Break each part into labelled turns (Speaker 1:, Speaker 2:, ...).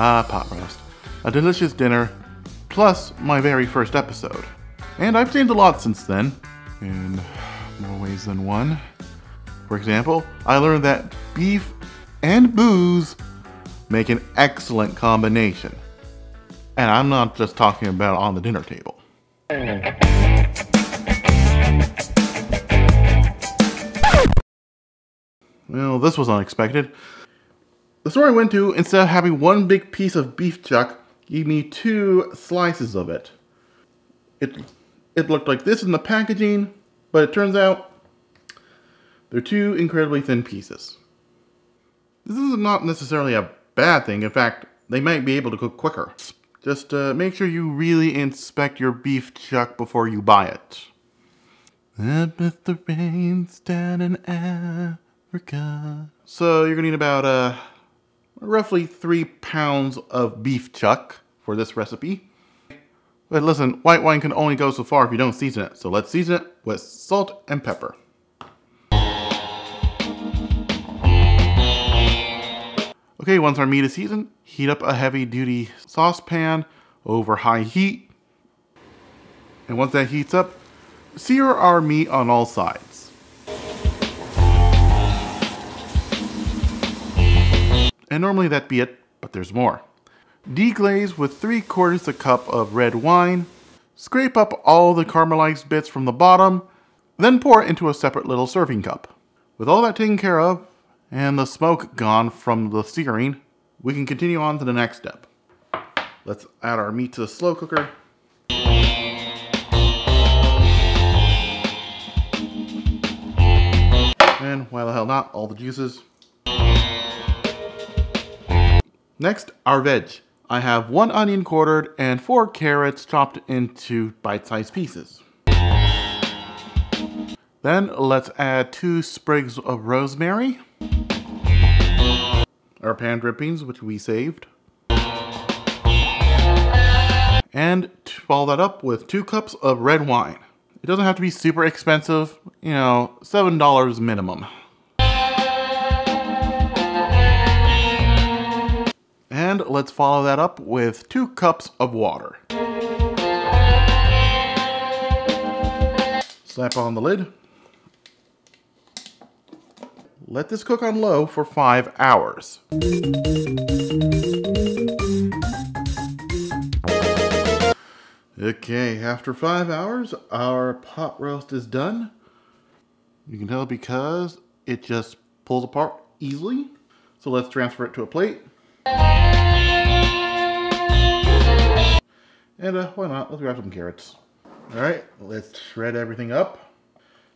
Speaker 1: Ah, pot roast. A delicious dinner, plus my very first episode. And I've changed a lot since then, in more ways than one. For example, I learned that beef and booze make an excellent combination. And I'm not just talking about on the dinner table. Well, this was unexpected. The store I went to, instead of having one big piece of beef chuck, gave me two slices of it. It, it looked like this in the packaging, but it turns out they're two incredibly thin pieces. This is not necessarily a bad thing. In fact, they might be able to cook quicker. Just uh, make sure you really inspect your beef chuck before you buy it. The rains down in Africa. So you're gonna need about uh, roughly three pounds of beef chuck for this recipe. But listen, white wine can only go so far if you don't season it. So let's season it with salt and pepper. Okay, once our meat is seasoned, heat up a heavy duty saucepan over high heat. And once that heats up, sear our meat on all sides. And normally that'd be it, but there's more. Deglaze with 3 quarters a cup of red wine. Scrape up all the caramelized bits from the bottom, then pour into a separate little serving cup. With all that taken care of, and the smoke gone from the searing, we can continue on to the next step. Let's add our meat to the slow cooker. And why the hell not, all the juices. Next, our veg. I have one onion quartered and four carrots chopped into bite-sized pieces. Then let's add two sprigs of rosemary, our pan drippings, which we saved, and to follow that up with two cups of red wine. It doesn't have to be super expensive, you know, $7 minimum. And let's follow that up with two cups of water. Slap on the lid. Let this cook on low for five hours. Okay, after five hours, our pot roast is done. You can tell because it just pulls apart easily. So let's transfer it to a plate. And uh, why not? Let's grab some carrots. All right, let's shred everything up.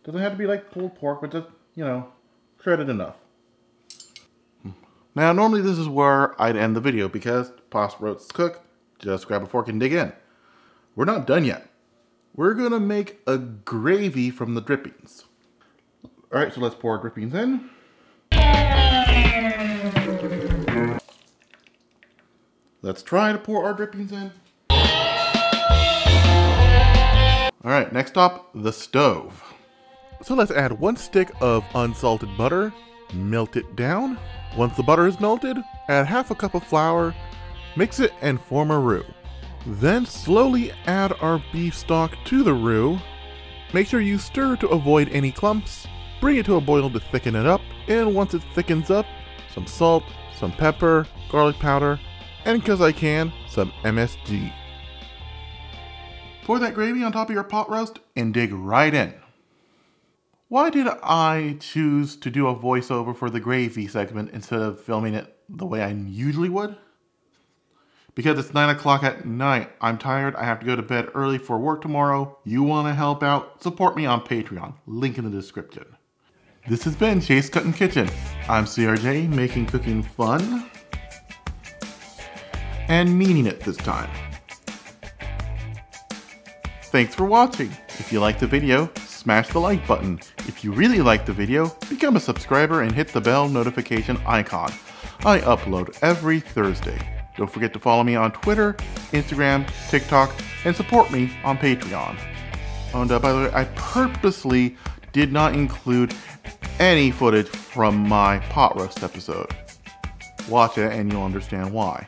Speaker 1: Doesn't have to be like pulled pork, but just, you know, shredded enough. Now, normally this is where I'd end the video because pasta roast's cooked. Just grab a fork and dig in. We're not done yet. We're gonna make a gravy from the drippings. All right, so let's pour our drippings in. Let's try to pour our drippings in. All right, next up, the stove. So let's add one stick of unsalted butter, melt it down. Once the butter is melted, add half a cup of flour, mix it and form a roux. Then slowly add our beef stock to the roux. Make sure you stir to avoid any clumps. Bring it to a boil to thicken it up, and once it thickens up, some salt, some pepper, garlic powder, and because I can, some MSG. Pour that gravy on top of your pot roast and dig right in. Why did I choose to do a voiceover for the gravy segment instead of filming it the way I usually would? Because it's 9 o'clock at night. I'm tired. I have to go to bed early for work tomorrow. You want to help out? Support me on Patreon. Link in the description. This has been Chase Cuttin' Kitchen. I'm CRJ, making cooking fun. And meaning it this time. Thanks for watching. If you liked the video, smash the like button. If you really like the video, become a subscriber and hit the bell notification icon. I upload every Thursday. Don't forget to follow me on Twitter, Instagram, TikTok, and support me on Patreon. And uh, by the way, I purposely did not include any footage from my pot roast episode. Watch it and you'll understand why.